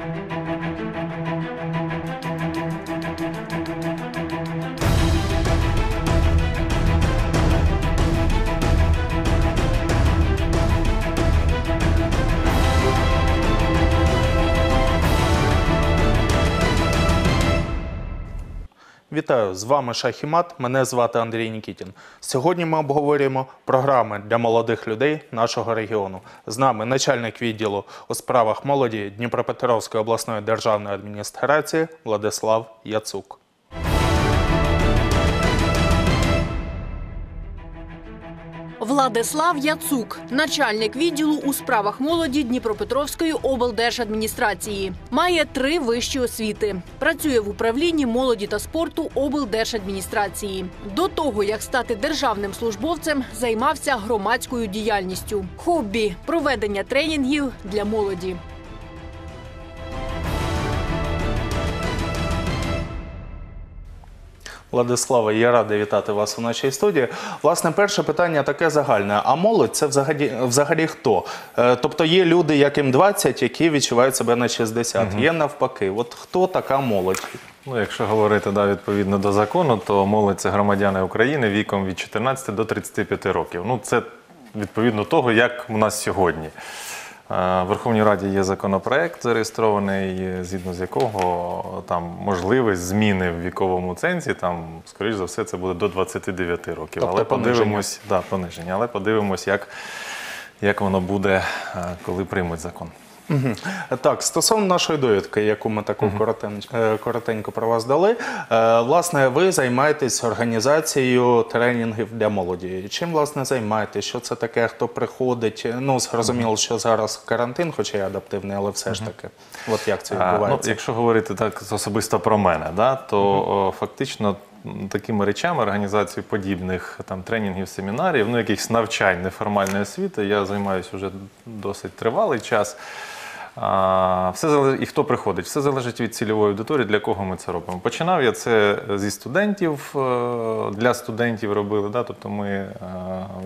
Thank you. Вітаю, з вами Шахімат. Мене звати Андрій Нікітін. Сьогодні ми обговорюємо програми для молодих людей нашого регіону. З нами начальник відділу у справах молоді Дніпропетровської обласної державної адміністрації Владислав Яцук. Владислав Яцук, начальник відділу у справах молоді Дніпропетровської облдержадміністрації, має три вищі освіти. Працює в управлінні молоді та спорту облдержадміністрації. До того як стати державним службовцем, займався громадською діяльністю. Хобі проведення тренінгів для молоді. Владислава, я радий вітати вас у нашій студії. Власне, перше питання таке загальне. А молодь це взагалі, взагалі хто? Е, Тобто є люди, яким 20, які відчувають себе на 60. Є навпаки. От хто така молодь? Ну, якщо говорити да, відповідно до закону, то молодь це громадяни України віком від 14 до 35 років. Ну, це відповідно того, як у нас сьогодні. Е, В Верховній Раді є законопроект зареєстрований, згідно з якого там можливість зміни в віковому цензі, там, скоріш за все, це буде до 29 років. Тобто Але пониження. подивимось, да, пониження. Але подивимось, як, як воно буде, е, коли приймуть закон. Так, стосовно нашої довідки, яку ми таку е, коротенько про вас дали, е, власне, ви займаєтесь організацією тренінгів для молоді. Чим власне займаєтесь? Що це таке? Хто приходить? Ну, зрозуміло, що зараз карантин, хоча й адаптивний, але все ж таки, от як це А, Ну, відбувається? якщо говорити так особисто про мене, да, то фактично такими речами, організацією подібних там тренінгів, семінарів, ну якихось навчань неформальної освіти, я займаюся вже досить тривалий час. Все залежить, і хто приходить, все залежить від цільової аудиторії, для кого ми це робимо. Починав я це зі студентів, е, для студентів робили. Да? Тобто ми, е,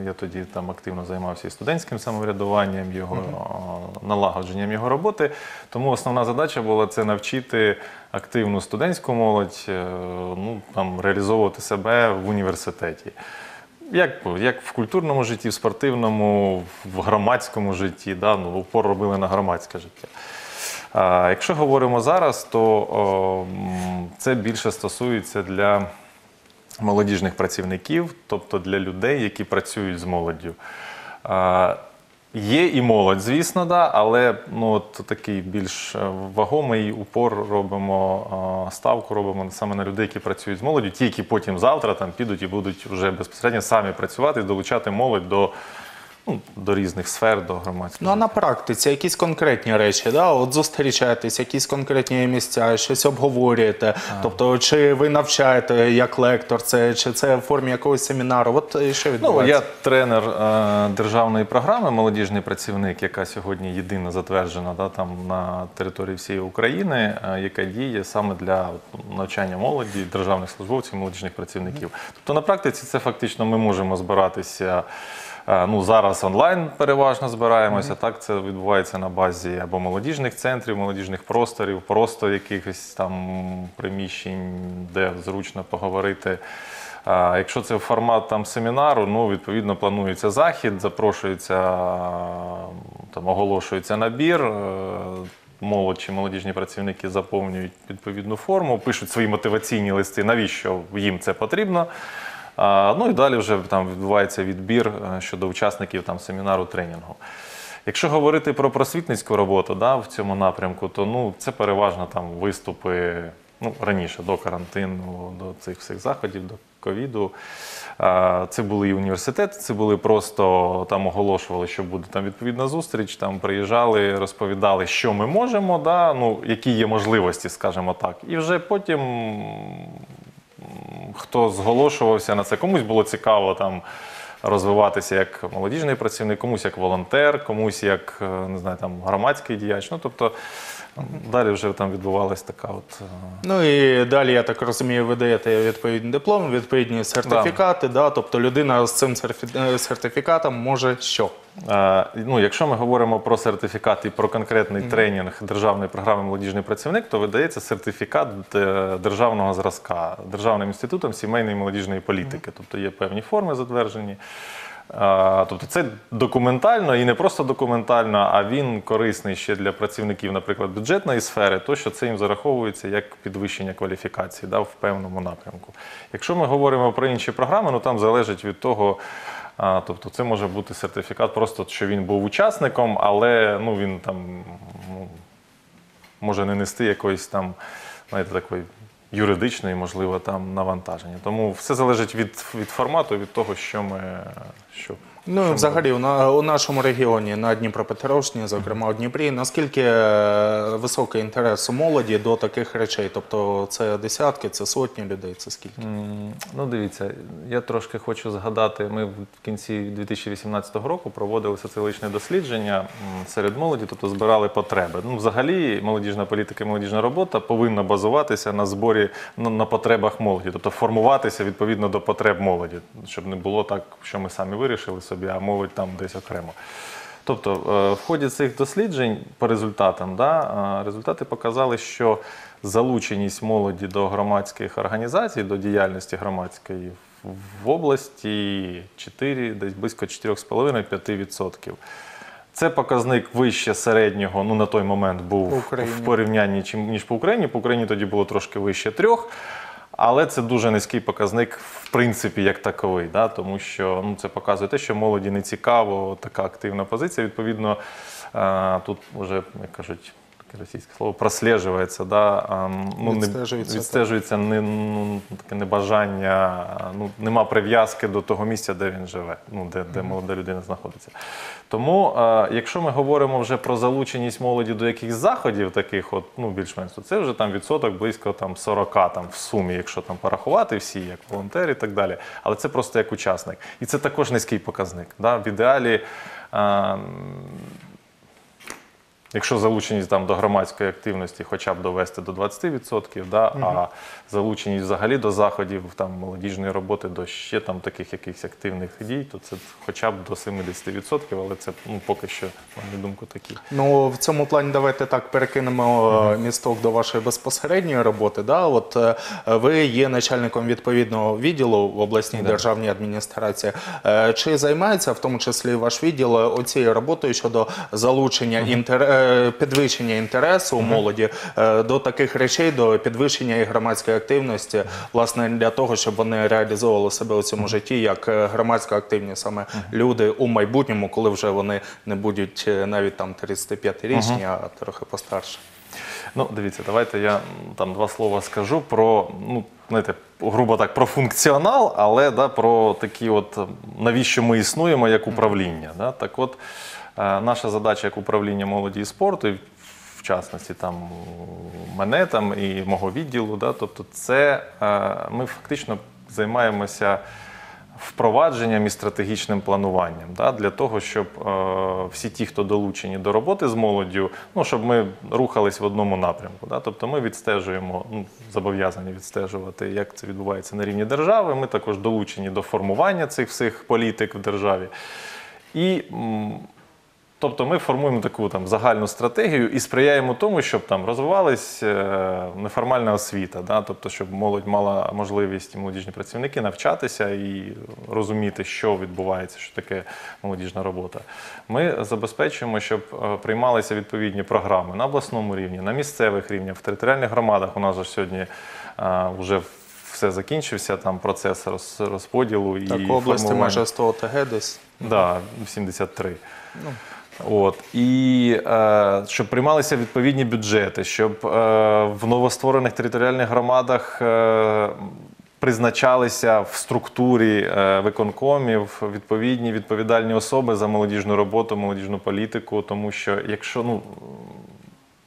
я тоді там активно займався і студентським самоврядуванням, його е, налагодженням його роботи. Тому основна задача була це навчити активну студентську молодь ну, там, реалізовувати себе в університеті. Як, як в культурному житті, в спортивному, в громадському житті, да? ну, упор робили на громадське життя. А, якщо говоримо зараз, то о, це більше стосується для молодіжних працівників, тобто для людей, які працюють з молоддю. А, Є і молодь, звісно, да, але ну, от такий більш е, вагомий упор робимо, ставку робимо саме на людей, які працюють з молоддю, ті, які потім завтра там підуть і будуть вже безпосередньо самі працювати, долучати молодь до, ну, до різних сфер, до громадського. Ну а на практиці якісь конкретні речі, да? от зустрічаєтесь, якісь конкретні місця, щось обговорюєте. Тобто, чи ви навчаєте як лектор, це чи це в формі якогось семінару? От е, що Ну, я тренер е, державної програми Молодіжний працівник, яка сьогодні єдина затверджена да, там, на території всієї України, е, яка діє саме для от, навчання молоді, державних службовців, молодіжних працівників. Тобто на практиці це фактично ми можемо збиратися. Е, Ну, зараз онлайн переважно збираємося. Так це відбувається на базі або молодіжних центрів, молодіжних просторів, просто якихось там приміщень, де зручно поговорити. А якщо це формат там семінару, ну відповідно планується захід, запрошується там, оголошується набір. е, Молодь чи молодіжні працівники заповнюють відповідну форму, пишуть свої мотиваційні листи, навіщо їм це потрібно. Ну і далі вже там відбувається відбір е, щодо учасників там семінару тренінгу. Якщо говорити про просвітницьку роботу да, в цьому напрямку, то ну, це переважно там виступи ну, раніше до карантину, до цих всіх заходів, до ковіду. Це були і університети, це були просто там оголошували, що буде там відповідна зустріч. Там приїжджали, розповідали, що ми можемо, да, ну, які є можливості, скажімо так. І вже потім хто зголошувався на це, комусь було цікаво там розвиватися як молодіжний працівник, комусь як волонтер, комусь як е, не знаю, там громадський діяч. Ну тобто далі вже там відбувалась така от. е, Ну і далі, я так розумію, ви даєте відповідний диплом, відповідні сертифікати. Да. тобто людина з цим е, сертифікатом може що? Е, Ну, якщо ми говоримо про сертифікат і про конкретний тренінг державної програми молодіжний працівник, то видається сертифікат е, державного зразка Державним інститутом сімейної і молодіжної політики. Тобто є певні форми затверджені. Тобто це документально і не просто документально, а він корисний ще для працівників, наприклад, бюджетної сфери, то що це їм зараховується як підвищення кваліфікації да, в певному напрямку. Якщо ми говоримо про інші програми, ну там залежить від того. А, тобто це може бути сертифікат, просто що він був учасником, але ну, він там ну, може не нести якоїсь там, знаєте, такої юридичної, можливо, там навантаження. Тому все залежить від, від формату, від того, що ми. Що, Ну, і взагалі, у, на, у нашому регіоні на Дніпропетровщині, зокрема у Дніпрі, наскільки е, високий інтерес у молоді до таких речей? Тобто це десятки, це сотні людей, це скільки? М, Ну, дивіться, я трошки хочу згадати. Ми в кінці 2018 року проводили соціологічне дослідження серед молоді, тобто збирали потреби. Ну, взагалі, молодіжна політика і молодіжна робота повинна базуватися на зборі на, на потребах молоді, тобто формуватися відповідно до потреб молоді, щоб не було так, що ми самі вирішили собі, а молодь там десь окремо. Тобто, е, в ході цих досліджень по результатам, да, е, результати показали, що залученість молоді до громадських організацій, до діяльності громадської в- в області 4, десь близько 4,5-5%. Це показник вище середнього, ну на той момент був в порівнянні ніж по Україні. По Україні тоді було трошки вище трьох. Але це дуже низький показник, в принципі, як таковий, да? тому що ну, це показує те, що молоді не цікаво, така активна позиція. Відповідно, е, тут вже, як кажуть, таке російське слово, прослежується, да? ну, Відстежується, відстежується не, ну, таке небажання, ну, нема прив'язки до того місця, де він живе, ну, де, де молода людина знаходиться. Тому, е, якщо ми говоримо вже про залученість молоді до якихось заходів, таких, от, ну, більш-менш, то це вже там відсоток близько там, 40 там, в сумі, якщо там порахувати всі, як волонтери і так далі. Але це просто як учасник. І це також низький показник. Да? В ідеалі. е, Якщо залученість там до громадської активності хоча б довести до 20%, да, а залученість взагалі до заходів там молодіжної роботи до ще там таких якихось активних дій, то це хоча б до 70%, але це ну, поки що, на мою думку, такі. Ну, в цьому плані давайте так перекинемо е, місток до вашої безпосередньої роботи. Да? От е, ви є начальником відповідного відділу в обласній державній адміністрації. Е, Чи займається в тому числі ваш відділ оцією роботою щодо залучення інтер... підвищення інтересу у молоді е, до таких речей, до підвищення їх громадської активності, власне, для того, щоб вони реалізовували себе у цьому житті як е, громадсько активні саме люди у майбутньому, коли вже вони не будуть е, навіть там 35-річні, а трохи постарше. Ну, дивіться, давайте я там два слова скажу про, ну, знаєте, грубо так, про функціонал, але да, про такі от навіщо ми існуємо як управління. Да? Так от, наша задача як управління молоді і спорту, в частності там мене там і мого відділу, да, тобто це е, ми фактично займаємося впровадженням і стратегічним плануванням да, для того, щоб е, всі ті, хто долучені до роботи з молоддю, ну, щоб ми рухались в одному напрямку. Да. Тобто ми відстежуємо, ну, зобов'язані відстежувати, як це відбувається на рівні держави. Ми також долучені до формування цих всіх політик в державі. І Тобто ми формуємо таку там загальну стратегію і сприяємо тому, щоб там розвивалась е, неформальна освіта, да? тобто, щоб молодь мала можливість молодіжні працівники навчатися і розуміти, що відбувається, що таке молодіжна робота. Ми забезпечуємо, щоб е, приймалися відповідні програми на обласному рівні, на місцевих рівнях, в територіальних громадах. У нас же сьогодні е, вже все закінчився, там процес роз- розподілу і Так, у області формування. майже 100 ОТГ десь. Да, 73. От і е, щоб приймалися відповідні бюджети, щоб е, в новостворених територіальних громадах е, призначалися в структурі е, виконкомів відповідні відповідальні особи за молодіжну роботу, молодіжну політику, тому що якщо ну.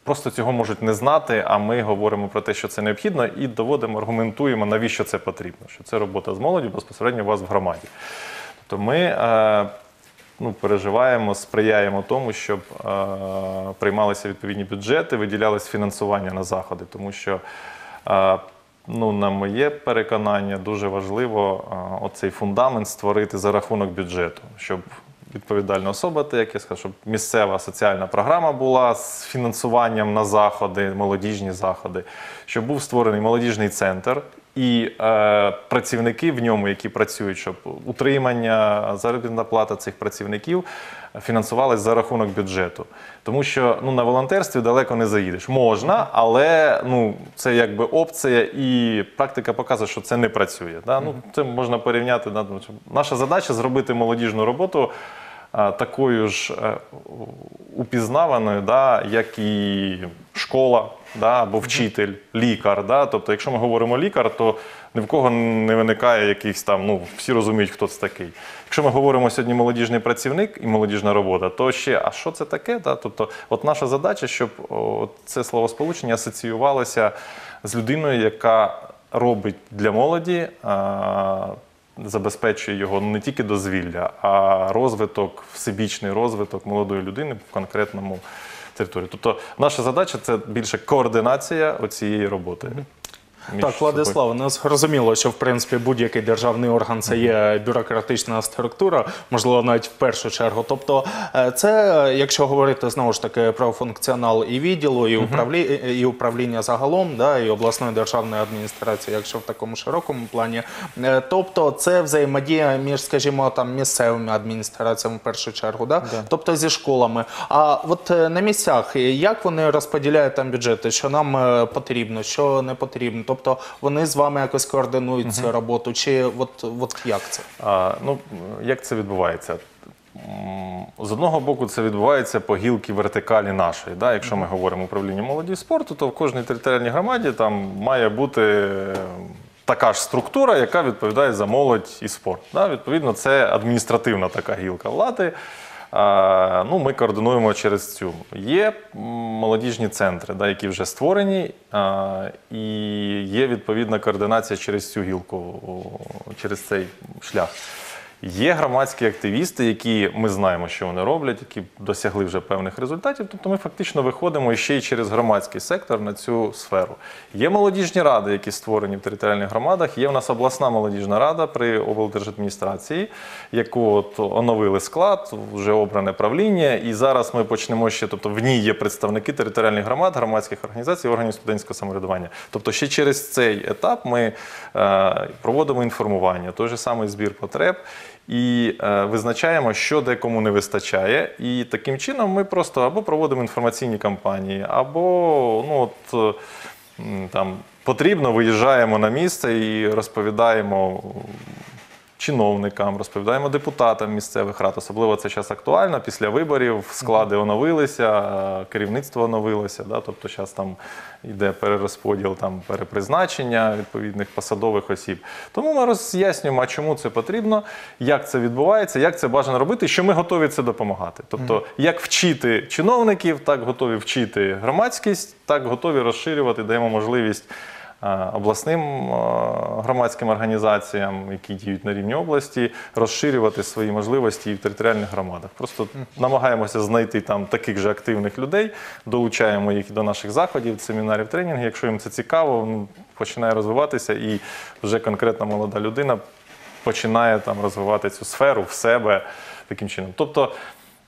Просто цього можуть не знати, а ми говоримо про те, що це необхідно, і доводимо, аргументуємо, навіщо це потрібно. Що це робота з молоддю безпосередньо у вас в громаді. то ми е, ну, переживаємо, сприяємо тому, щоб е, приймалися відповідні бюджети, виділялось фінансування на заходи, тому що. е, Ну, на моє переконання, дуже важливо е, оцей фундамент створити за рахунок бюджету, щоб відповідальна особа, те, як я сказав, щоб місцева соціальна програма була з фінансуванням на заходи, молодіжні заходи, щоб був створений молодіжний центр. І е, працівники в ньому, які працюють, щоб утримання, заробітна плата цих працівників фінансувалась за рахунок бюджету. Тому що ну, на волонтерстві далеко не заїдеш. Можна, але ну, це якби опція, і практика показує, що це не працює. Да? Ну, це можна порівняти. да, ну, Наша задача зробити молодіжну роботу а, такою ж е, упізнаваною, да, як і школа да, або вчитель, лікар. Да? Тобто, якщо ми говоримо лікар, то ні в кого не виникає якихось там, ну всі розуміють, хто це такий. Якщо ми говоримо сьогодні молодіжний працівник і молодіжна робота, то ще а що це таке? Да? Тобто, от наша задача, щоб о, це словосполучення асоціювалося з людиною, яка робить для молоді. А, Забезпечує його не тільки дозвілля, а розвиток, всебічний розвиток молодої людини в конкретному території. Тобто, наша задача це більше координація оцієї роботи. Між Так, собою. Владислав, ну зрозуміло, що в принципі будь-який державний орган це є бюрократична структура, можливо, навіть в першу чергу. Тобто, е, це, якщо говорити знову ж таки про функціонал і відділу, і, управлі... і управління загалом, да, і обласної державної адміністрації, якщо в такому широкому плані. Е, Тобто, це взаємодія між, скажімо, там місцевими адміністраціями в першу чергу, да? тобто зі школами. А от е, на місцях як вони розподіляють там бюджети, що нам потрібно, що не потрібно? Тобто вони з вами якось координують цю роботу, чи от, от як це? А, ну, як це відбувається? З одного боку, це відбувається по гілки вертикалі нашої. Да? Якщо ми говоримо управління молоді і спорту, то в кожній територіальній громаді там має бути е, така ж структура, яка відповідає за молодь і спорт. Да? Відповідно, це адміністративна така гілка влади. Ну, ми координуємо через цю. Є молодіжні центри, да, які вже створені, і є відповідна координація через цю гілку, через цей шлях. Є громадські активісти, які ми знаємо, що вони роблять, які досягли вже певних результатів. Тобто ми фактично виходимо ще й через громадський сектор на цю сферу. Є молодіжні ради, які створені в територіальних громадах. Є в нас обласна молодіжна рада при облдержадміністрації, яку от оновили склад, вже обране правління. І зараз ми почнемо ще, тобто в ній є представники територіальних громад, громадських організацій, органів студентського самоврядування. Тобто, ще через цей етап ми е, проводимо інформування, той же самий збір потреб. І е, визначаємо, що декому не вистачає. І таким чином ми просто або проводимо інформаційні кампанії, або ну, от, е, там, потрібно, виїжджаємо на місце і розповідаємо чиновникам, розповідаємо депутатам місцевих рад. Особливо це зараз актуально. Після виборів склади оновилися, керівництво оновилося. Да? Тобто зараз там йде перерозподіл, там, перепризначення відповідних посадових осіб. Тому ми роз'яснюємо, чому це потрібно, як це відбувається, як це бажано робити, що ми готові це допомагати. Тобто, як вчити чиновників, так готові вчити громадськість, так готові розширювати, даємо можливість. Е, Обласним е, громадським організаціям, які діють на рівні області, розширювати свої можливості і в територіальних громадах. Просто намагаємося знайти там таких же активних людей, долучаємо їх до наших заходів, семінарів, тренінгів. Якщо їм це цікаво, ну, починає розвиватися, і вже конкретна молода людина починає там розвивати цю сферу в себе таким чином. Тобто,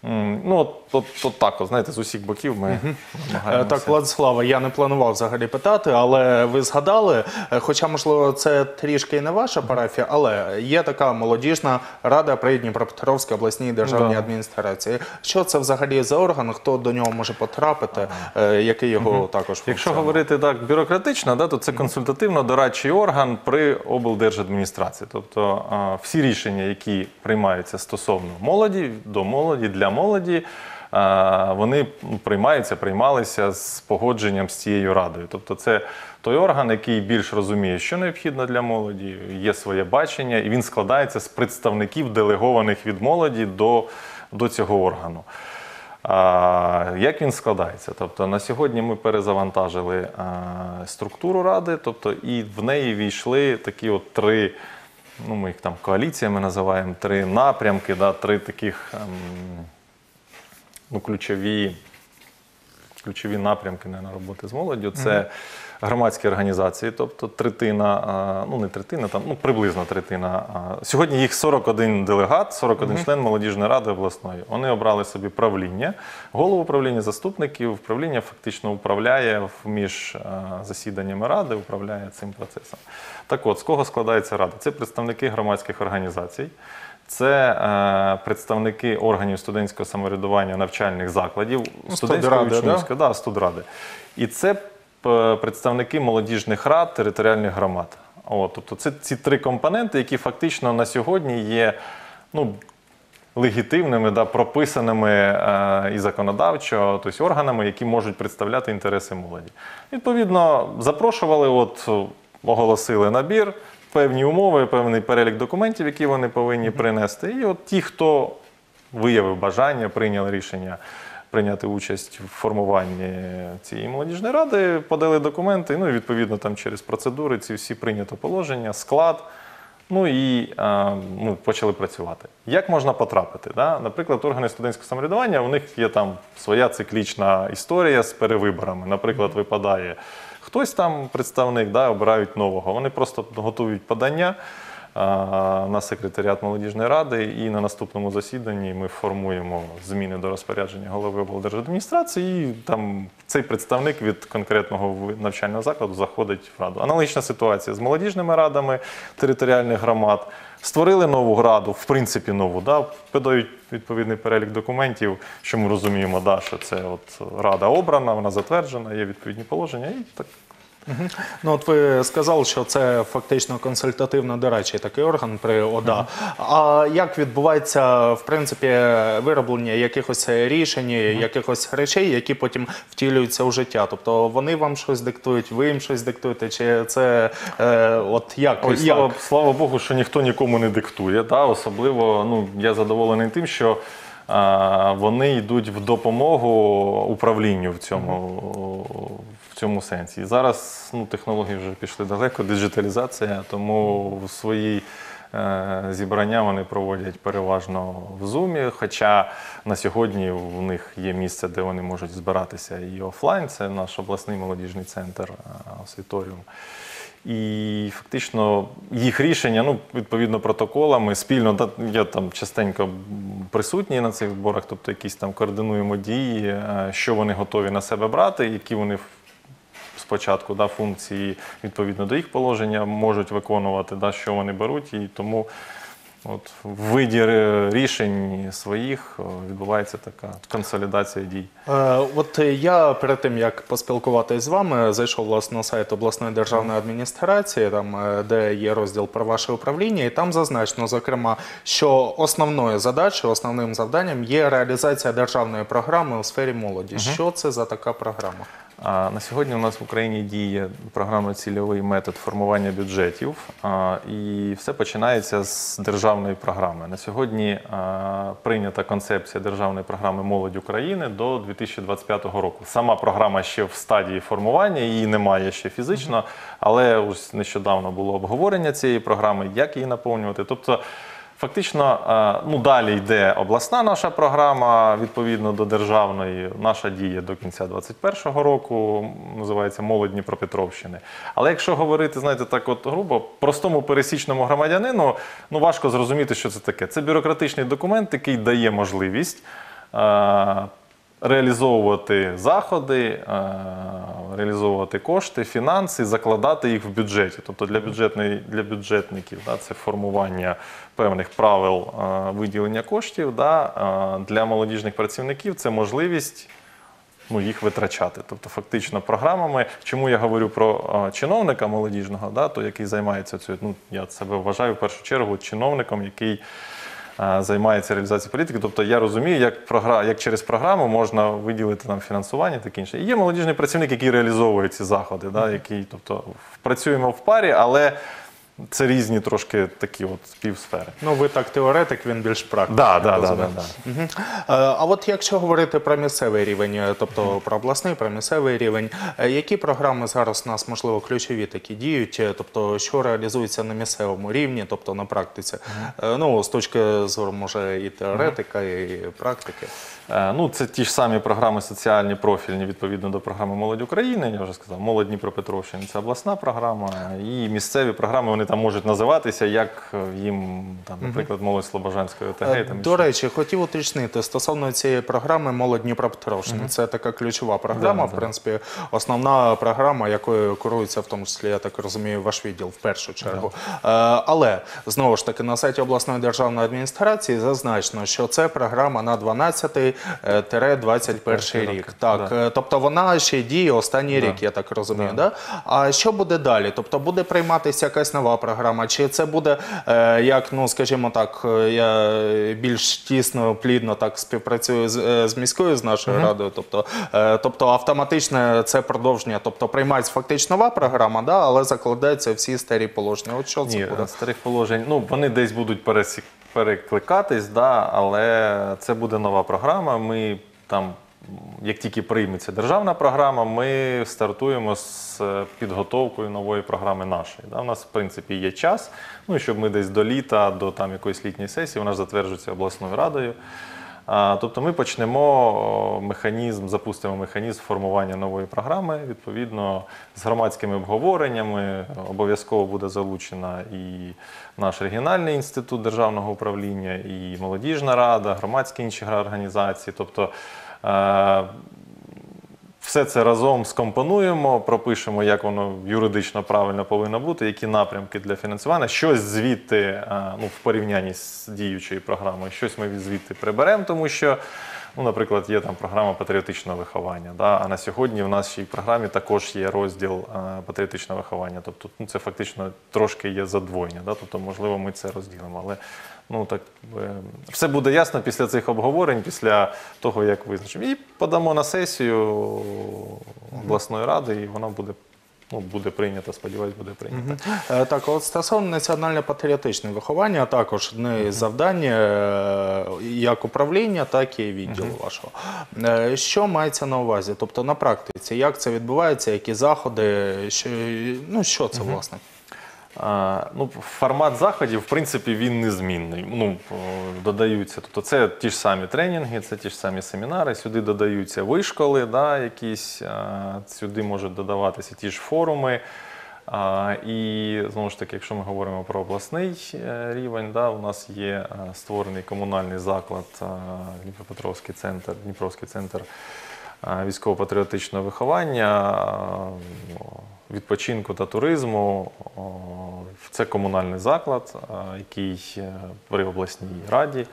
ну, от, от, от так, от, знаєте, з усіх боків ми Е, намагаємося. Так, Владислава, я не планував взагалі питати, але ви згадали, е, хоча, можливо, це трішки і не ваша парафія, але є така молодіжна рада при Дніпропетровській обласній державній Да. адміністрації. Що це взагалі за орган? Хто до нього може потрапити? Е, Який його також Якщо говорити так бюрократично, да, то це консультативно-дорадчий орган при облдержадміністрації. Тобто всі рішення, які приймаються стосовно молоді, до молоді, для молоді, вони приймаються, приймалися з погодженням з цією радою. Тобто, це той орган, який більш розуміє, що необхідно для молоді, є своє бачення, і він складається з представників, делегованих від молоді до, до цього органу. А, Як він складається? Тобто на сьогодні ми перезавантажили а, структуру ради, тобто і в неї війшли такі от три ну, ми їх там коаліціями називаємо, три напрямки, да, три таких ем, ну, ключові, ключові напрямки наверно, роботи з молоддю. Це громадські організації, тобто третина, ну не третина, там ну приблизно третина. Сьогодні їх 41 делегат, 41 член молодіжної ради обласної. Вони обрали собі правління, голову правління, заступників. Правління фактично управляє між засіданнями ради, управляє цим процесом. Так от, з кого складається рада? Це представники громадських організацій. Це е, представники органів студентського самоврядування навчальних закладів, Ну, студентської студради, да? да, студради. І це представники молодіжних рад територіальних громад. От, тобто це ці три компоненти, які фактично на сьогодні є ну, легітимними, да, прописаними е, і законодавчо, тобто органами, які можуть представляти інтереси молоді. Відповідно, запрошували, от оголосили набір, певні умови, певний перелік документів, які вони повинні принести. І от ті, хто виявив бажання, прийняли рішення прийняти участь в формуванні цієї молодіжної ради, подали документи. Ну і відповідно там через процедури ці всі прийнято положення, склад. Ну і а, ну, почали працювати. Як можна потрапити? Да? Наприклад, органи студентського самоврядування, у них є там своя циклічна історія з перевиборами. Наприклад, випадає хтось там представник, да, обирають нового. Вони просто готують подання на секретаріат молодіжної ради, і на наступному засіданні ми формуємо зміни до розпорядження голови облдержадміністрації. І там цей представник від конкретного навчального закладу заходить в раду. Аналогічна ситуація з молодіжними радами територіальних громад. Створили нову раду, в принципі, нову, да, подають відповідний перелік документів, що ми розуміємо, да, що це от рада обрана, вона затверджена, є відповідні положення, і так Ну, от ви сказали, що це фактично консультативно-дорадчий такий орган при ОДА. А як відбувається, в принципі, вироблення якихось рішень, якихось речей, які потім втілюються у життя? Тобто вони вам щось диктують, ви їм щось диктуєте, чи це е, от як? Ой, як? слава, слава Богу, що ніхто нікому не диктує. Да? Особливо ну, я задоволений тим, що вони йдуть в допомогу управлінню в цьому, цьому сенсі. І зараз ну, технології вже пішли далеко, диджиталізація, тому свої е, зібрання вони проводять переважно в Zoom, хоча на сьогодні в них є місце, де вони можуть збиратися і офлайн, це наш обласний молодіжний центр е, освіторіум. І фактично їх рішення, ну, відповідно протоколами, спільно, я там частенько присутній на цих зборах, тобто якісь там координуємо дії, е, що вони готові на себе брати, які вони спочатку да, функції відповідно до їх положення можуть виконувати, да, що вони беруть. І тому от, в виді е, рішень своїх відбувається така консолідація дій. Е, От я перед тим як поспілкуватись з вами, зайшов власне на сайт обласної державної адміністрації, там е, де є розділ про ваше управління, і там зазначено, зокрема, що основною задачею, основним завданням є реалізація державної програми у сфері молоді. Що це за така програма? На сьогодні у нас в Україні діє програма цільовий метод формування бюджетів, і все починається з державної програми. На сьогодні прийнята концепція державної програми Молодь України до 2025 року. Сама програма ще в стадії формування, її немає ще фізично, але ось нещодавно було обговорення цієї програми, як її наповнювати. Тобто Фактично, е, ну далі йде обласна наша програма відповідно до державної. Наша діє до кінця 2021 року, називається Молодь Дніпропетровщини. Але якщо говорити, знаєте, так от грубо, простому пересічному громадянину, ну важко зрозуміти, що це таке. Це бюрократичний документ, який дає можливість. Реалізовувати заходи, е, реалізовувати кошти, фінанси, закладати їх в бюджеті. Тобто для, бюджетної, для бюджетників да, це формування певних правил е, виділення коштів. Да, е, для молодіжних працівників це можливість ну, їх витрачати. Тобто, фактично, програмами. Чому я говорю про чиновника молодіжного, да, то який займається цією, ну я себе вважаю в першу чергу чиновником, який займається реалізацією політики. Тобто я розумію, як програ... як через програму можна виділити там фінансування і таке інше. І є молодіжний працівник, який реалізовує ці заходи, да, який, тобто, працюємо в парі, але. Це різні трошки такі от півсфери. Ну, ви так теоретик, він більш практик. Да, да, да, да, да. Е, А от якщо говорити про місцевий рівень, е, тобто про обласний, про місцевий рівень, е, які програми зараз у нас можливо ключові такі діють? Тобто, що реалізується на місцевому рівні, тобто на практиці? Е, Ну, з точки зору, може, і теоретика, і практики. Ну, це ті ж самі програми соціальні профільні відповідно до програми Молодь України. Я вже сказав, молодь Дніпропетровщини це обласна програма. І місцеві програми вони там можуть називатися, як їм там, наприклад, молодь Слобожанської ОТГ. Е, Там До речі, хотів уточнити стосовно цієї програми Молодь Дніпропетровщини. Це така ключова програма. Да, в да. принципі, основна програма, якою керується, в тому числі, я так розумію, ваш відділ в першу чергу. Е, Але знову ж таки на сайті обласної державної адміністрації зазначено, що це програма на 12-21 рік. Так, Да. е, тобто вона ще діє останній Да. рік, я так розумію. Да. А що буде далі? Тобто буде прийматися якась нова програма, чи це буде е, як, ну скажімо так, е, я більш тісно, плідно так співпрацюю з, е, з міською з нашою радою. Тобто, тобто автоматичне це продовження, тобто приймається фактично нова програма, да, але закладаються всі старі положення. От що це Ні, буде? старих положень. Ну, вони десь будуть пересік, перекликатись, да, але це буде нова програма. Ми там, як тільки прийметься державна програма, ми стартуємо з е, підготовкою нової програми нашої. У нас, в принципі, є час, ну, щоб ми десь до літа, до там, якоїсь літньої сесії, вона затверджується обласною радою. Тобто ми почнемо механізм, запустимо механізм формування нової програми. Відповідно, з громадськими обговореннями обов'язково буде залучена і наш регіональний інститут державного управління, і молодіжна рада, громадські інші організації. Тобто все це разом скомпонуємо, пропишемо, як воно юридично правильно повинно бути, які напрямки для фінансування. Щось звідти, е, ну, в порівнянні з діючою програмою, щось ми звідти приберемо, тому що, ну, наприклад, є там програма патріотичного виховання. Да? А на сьогодні в нашій програмі також є розділ е, патріотичного виховання. Тобто ну, це фактично трошки є задвоєння. Да? Тобто, можливо, ми це розділимо. Але ну, так, е, все буде ясно після цих обговорень, після того, як визначимо. І подамо на сесію обласної ради, і вона буде, ну, буде прийнята, сподіваюсь, буде прийнята. Е, Так, от стосовно національно-патріотичного виховання, також одне із завдань е, як управління, так і відділу вашого. Е, Що мається на увазі? Тобто на практиці, як це відбувається, які заходи, що, ну що це власне? Ну, формат заходів, в принципі, він незмінний. Ну, додаються. Тобто це ті ж самі тренінги, це ті ж самі семінари. Сюди додаються вишколи, да, якісь, сюди можуть додаватися ті ж форуми. І знову ж таки, якщо ми говоримо про обласний е, рівень, да, у нас є е, створений комунальний заклад е, Дніпропетровський центр, Дніпровський центр е, військово-патріотичного виховання, е, відпочинку та туризму. Це комунальний заклад, е, який е, при обласній раді,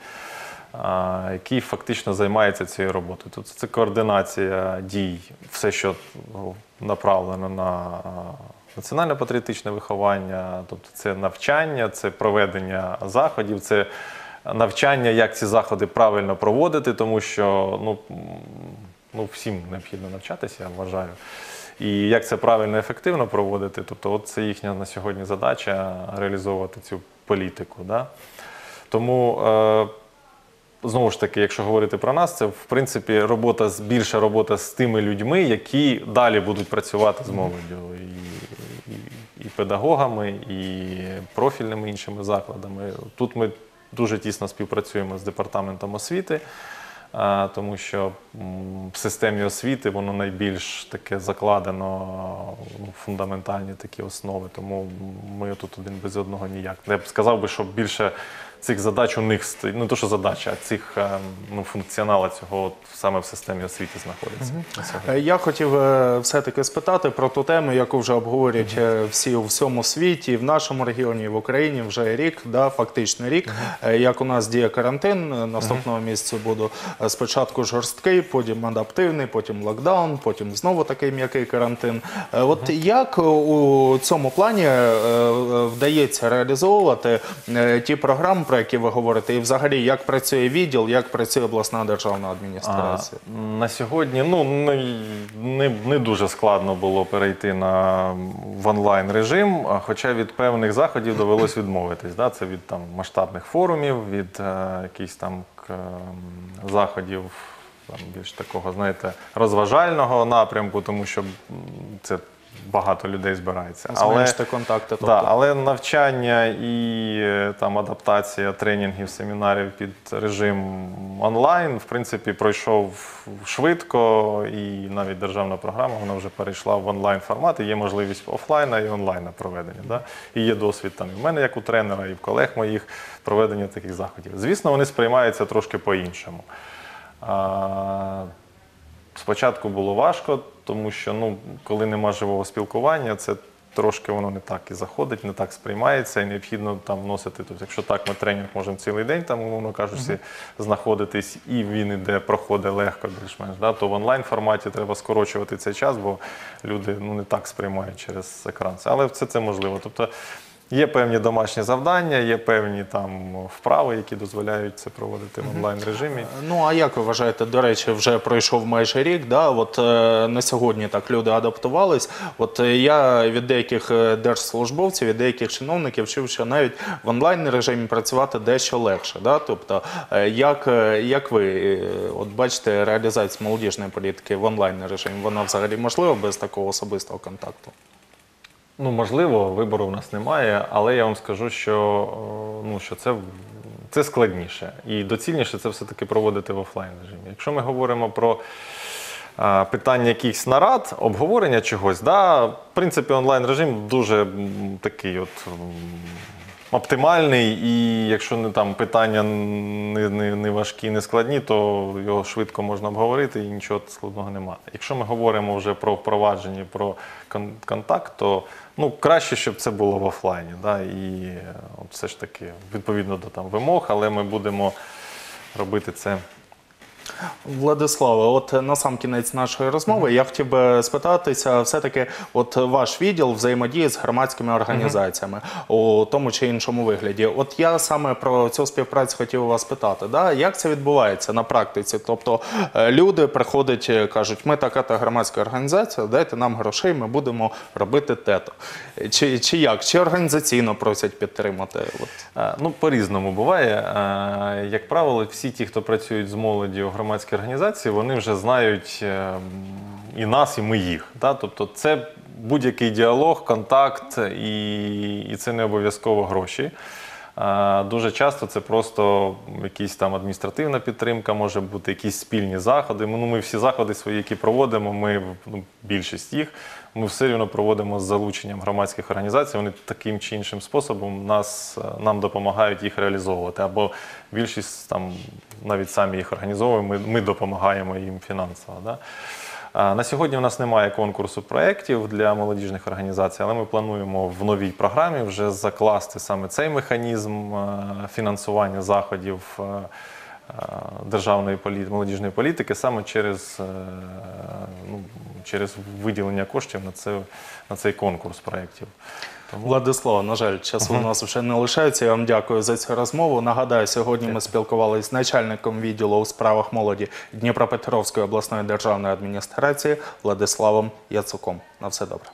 е, який фактично займається цією роботою. Тобто це координація дій, все, що ну, направлено на е, національно-патріотичне виховання, тобто це навчання, це проведення заходів, це навчання, як ці заходи правильно проводити, тому що ну, ну, всім необхідно навчатися, я вважаю. І як це правильно і ефективно проводити, тобто от це їхня на сьогодні задача реалізовувати цю політику. Да? Тому е, знову ж таки, якщо говорити про нас, це в принципі робота більша робота з тими людьми, які далі будуть працювати з молоддю. І, і, і педагогами, і профільними іншими закладами. Тут ми дуже тісно співпрацюємо з департаментом освіти. Тому що в системі освіти воно найбільш таке закладено ну, фундаментальні такі основи. Тому ми тут один без одного ніяк. Я б сказав би, що більше цих задач у них не то, що задача, а цих е, ну, функціонала цього от саме в системі освіти знаходиться. на сьогодні. Е, Я хотів е, все-таки спитати про ту тему, яку вже обговорюють е, всі у всьому світі, в нашому регіоні, в Україні вже рік, да, фактично рік. Е, Як у нас діє карантин, наступного місяця буду спочатку жорсткий, потім адаптивний, потім локдаун, потім знову такий м'який карантин. От як у цьому плані вдається реалізовувати ті програми, про які ви говорите, і взагалі як працює відділ, як працює обласна державна адміністрація? на сьогодні ну, не, дуже складно було перейти в онлайн режим, хоча від певних заходів довелось відмовитись. Це від там, масштабних форумів, від е, якихось там заходів більш такого, знаєте, розважального напрямку, тому що це багато людей збирається. Зменшити контакти. Тобто. Да, але навчання і е, там адаптація тренінгів, семінарів під режим онлайн, в принципі, пройшов швидко, і навіть державна програма вона вже перейшла в онлайн формат. І є можливість офлайна і онлайна проведення. Да? І є досвід там і в мене, як у тренера, і в колег моїх проведення таких заходів. Звісно, вони сприймаються трошки по-іншому. Спочатку було важко, тому що ну, коли нема живого спілкування, це трошки воно не так і заходить, не так сприймається, і необхідно там вносити. Тобто, якщо так ми тренінг можемо цілий день, там, умовно кажучи, знаходитись, і він іде, проходить легко більш-менш, да, то в онлайн форматі треба скорочувати цей час, бо люди ну, не так сприймають через екран. Але все це можливо. Тобто, Є певні домашні завдання, є певні там вправи, які дозволяють це проводити в онлайн режимі. Ну а як ви вважаєте, до речі, вже пройшов майже рік. Да? От е, на сьогодні так люди адаптувались. От е, я від деяких е, держслужбовців, від деяких чиновників чув, що навіть в онлайн режимі працювати дещо легше. Да? Тобто, е, як, е, як ви е, от бачите реалізацію молодіжної політики в онлайн режимі, вона взагалі можлива без такого особистого контакту? Ну, можливо, вибору в нас немає, але я вам скажу, що, ну, що це, це складніше. І доцільніше це все-таки проводити в офлайн режимі. Якщо ми говоримо про а, питання якихось нарад, обговорення чогось, да, в принципі, онлайн режим дуже такий от. Оптимальний, і якщо не там питання не, не, не важкі, не складні, то його швидко можна обговорити і нічого складного немає. Якщо ми говоримо вже про впровадження, про кон- контакт, то ну, краще, щоб це було в офлайні. Да? І е, все ж таки відповідно до там вимог, але ми будемо робити це. Владиславе, от на сам кінець нашої розмови я хотів би спитатися, все-таки, от ваш відділ взаємодії з громадськими організаціями у тому чи іншому вигляді. От я саме про цю співпрацю хотів вас питати. Як це відбувається на практиці? Тобто е, люди приходять, е, кажуть, ми така та громадська організація, дайте нам грошей, ми будемо робити тето. Чи, чи як? Чи організаційно просять підтримати? Е, Ну, по-різному буває. Е, Як правило, всі ті, хто працюють з молоді у громадській організації, вони вже знають е, і нас, і ми їх. Тобто це будь-який діалог, контакт, і, і це не обов'язково гроші. Е, Дуже часто це просто якась там адміністративна підтримка, може бути якісь спільні заходи. Ну, ми всі заходи свої, які проводимо, ми ну, більшість їх, ми все рівно проводимо з залученням громадських організацій. Вони таким чи іншим способом нас, е, нам допомагають їх реалізовувати. Або більшість там навіть самі їх організовуємо, ми, ми допомагаємо їм фінансово. Да? На сьогодні у нас немає конкурсу проєктів для молодіжних організацій, але ми плануємо в новій програмі вже закласти саме цей механізм е, фінансування заходів е, державної полі- молодіжної політики саме через, е, ну, через виділення коштів на, це, на цей конкурс проєктів. Тому Владислава, на жаль, часу у нас вже не лишається. Я вам дякую за цю розмову. Нагадаю, сьогодні ми спілкувалися з начальником відділу у справах молоді Дніпропетровської обласної державної адміністрації Владиславом Яцуком. На все добре.